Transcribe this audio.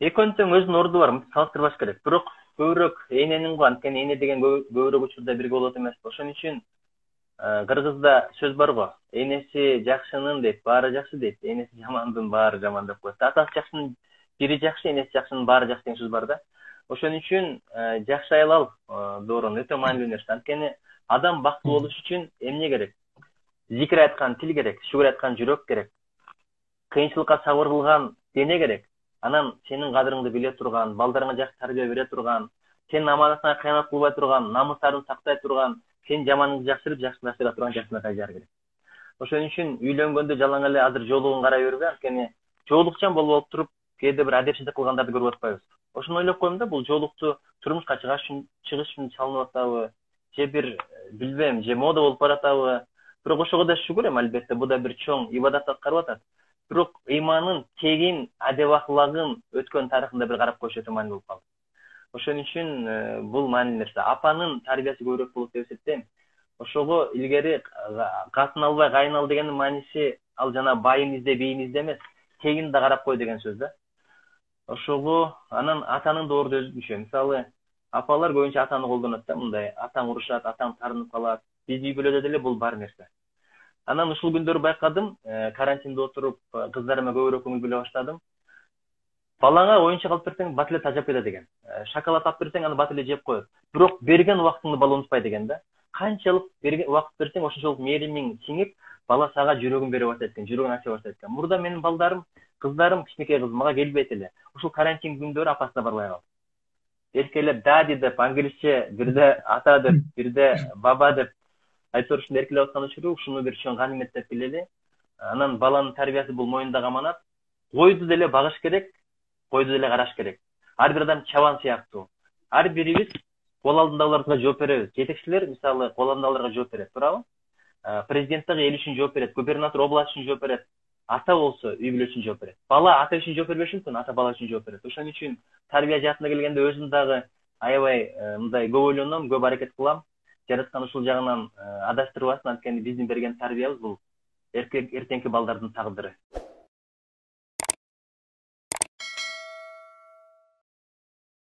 экөөнүн тең өзүнүн орду бар салыштырбаш керек. Бирок көбүрөөк эненин го анткени эне деген көбүрөөк учурда бирге болот эмес ошон үчүн кыргызда сөз бар го энеси жакшынын дейт баары жакшы дейт энеси жамандын баары жаман деп коет атасы жакшынын бири жакшы энеси жакшынын баары жакшы деген сөз бар да. Ошон үчүн жакшы аял ал доорон өтө маанилүү нерсе анткени адам бактылуу болуш үчүн эмне керек? Зикир айткан тил керек шүгүр айткан жүрөк керек. Кыйынчылыкка сабыр кылган дене керек. Анан сенин кадырыңды биле турган балдарыңа жакшы тарбия бере турган сенин аманатыңа кыянат кылбай турган намустарыңды сактай турган сенин жаманыңды жакшырып жакшылаштыра турган жакшынакай жар керек. Ошон үчүн үйлөнгөндө жалаң эле азыр жоолугун карай бербей анткени жоолукчан болуп алып туруп кээде бир адепсиздик кылгандарды көрүп атпайбыз. Ошону ойлоп коем да бул жоолукту турмушка чыгыш үчүн чыгыш үчүн чалынып атабы же бир билбейм же мода болуп баратабы. Бирок ошого да шүгүр эми албетте бул да бир чоң ибадатты аткарып атат. Бирок ыйманын тегин адеп аклагын өткөн тарыхында бир карап коюш өтө маанилүү болуп калды ошон үчүн э, бул маанилүү нерсе апанын тарбиясы көбүрөөк болот деп эсептейм ошого илгери катын албай кайын ал дегендин мааниси ал жана байын изде бийин изде эмес тегин да карап кой деген сөз да. Ошого анан атанын өзү түшөт мисалы апалар көбүнчө атаны колдонот да мындай атаң урушат атаң таарынып калат биздин үй бүлөдө деле бул бар нерсе анан ушул күндөрү байкадым э, карантинде отуруп кыздарыма көбүрөөк көңүл бөлө баштадым. Балаңа оюнчук алып берсең бат эле тажап кетет экен э, шоколад алып берсең аны бат эле жеп коет бирок берген убактыңды бала унутпайт экен да. Канчалык убакыт берсең ошончолук мээримиң сиңип бала сага жүрөгүн бере баштайт экен жүрөгүн ача баштайт экен. Мурда менин балдарым кыздарым кичинекей кызым мага келбейт эле ушул карантин күндөрү апасына барбай калды. Эркелеп дади деп англисче бирде ата деп бирде баба деп айтор ушундай эркелеп аткан учуру ушуну бир чоң ганимет деп билели анан баланын тарбиясы бул мойнундагы аманат койду деле багыш керек койду деле караш керек. Ар бир адам чабан сыяктуу ар бирибиз кол алдындагыларга жооп беребиз жетекчилер мисалы кол алдындагыларга жооп берет туурабы президент дагы эл үчүн жооп берет губернатор область үчүн жооп берет ата болсо үй бүлө үчүн жооп берет бала ата үчүн жооп бербеши мүмкүн ата бала үчүн жооп берет ошон үчүн тарбия жаатына келгенде өзүм дагы аябай мындай көп ойлоном көп аракет кылам жараткан ушул жагынан адаштырбасын анткени биздин берген тарбиябыз бул эртеңки балдардын тагдыры